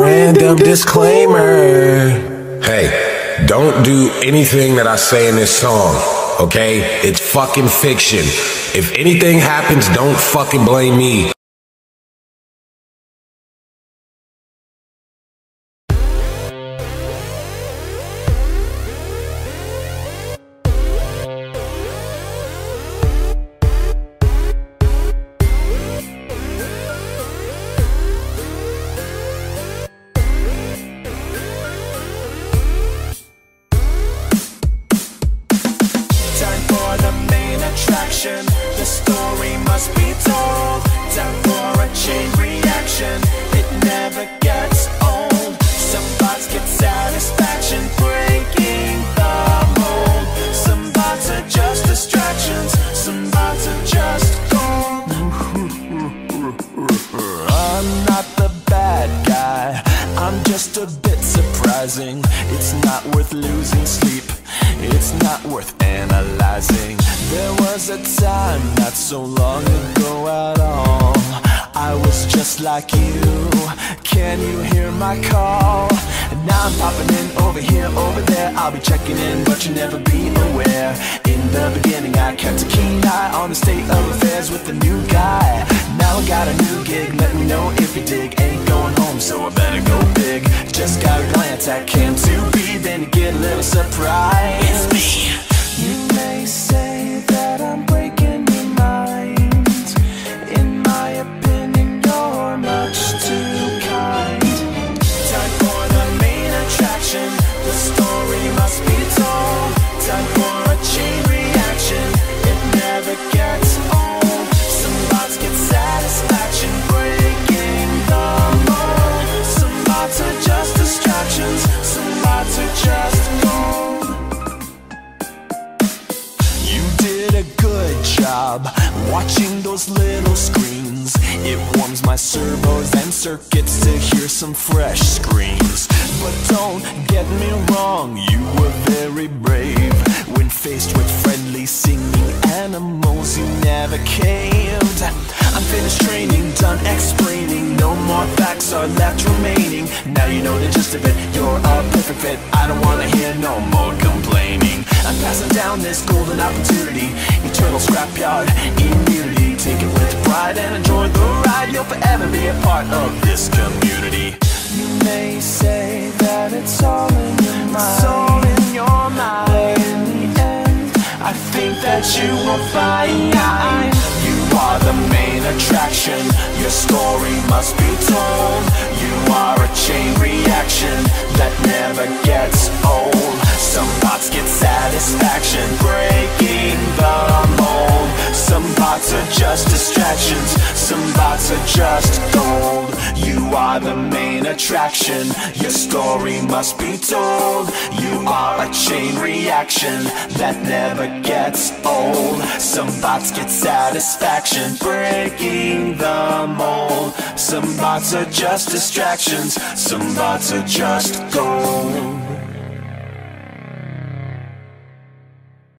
random disclaimer. Hey, don't do anything that I say in this song, okay? It's fucking fiction. If anything happens, don't fucking blame me. Attraction. Just a bit surprising. It's not worth losing sleep. It's not worth analyzing. There was a time not so long ago at all. I was just like you. Can you hear my call? And now I'm popping in over here, over there. I'll be checking in, but you'll never be aware. In the beginning, I kept a keen eye on the state of affairs with the new guy. Now I got a new gig. Let me know if you dig. Ain't going home, so I better. Just got a glance at Cam 2B, then you get a little surprise. Job watching those little screens. It warms my servos and circuits to hear some fresh screams. But don't get me wrong, you were very brave when faced with friendly singing animals. You never caved. I'm finished training, done explaining. No more facts are left remaining. Now you know the gist of it. You're a perfect fit. I don't wanna hear no more complaining. I'm passing down this golden opportunity. Eternal scrapyard immunity. Take it with pride and enjoy the ride. You'll forever be a part of this community. You may say that it's all in your mind. It's all in your mind. But in the end, I think that you will find you are the main attraction. Your story must be told. You are a chain reaction that never gets old. Some bots get satisfaction breaking the mold. Some bots are just distractions. Some bots are just gold. You are the main attraction. Your story must be told. You are a chain reaction that never gets old. Some bots get satisfaction breaking the mold. Some bots are just distractions. Some bots are just gold.